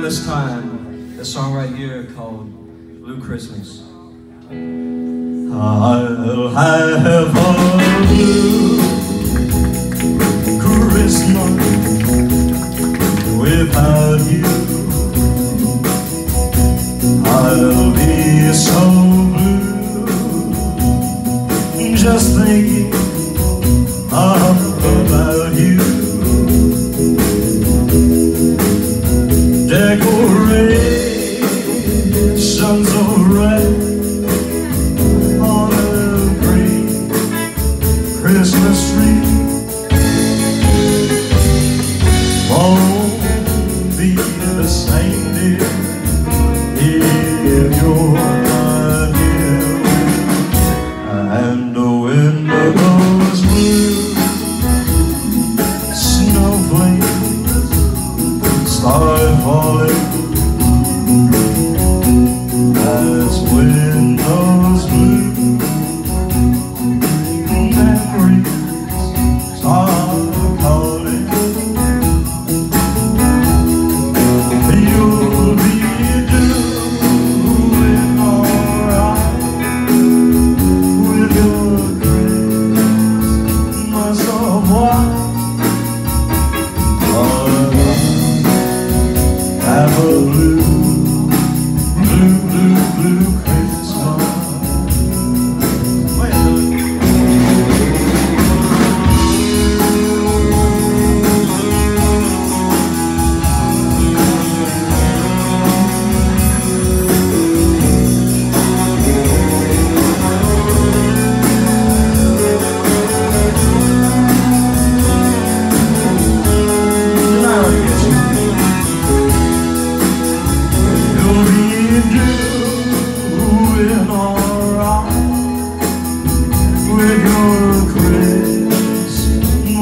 this time, a song right here called Blue Christmas. I'll have a blue Christmas without you. I'll be so Decorations red on Christmas tree won't be the same, if you're start falling. Blue,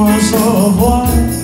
was of life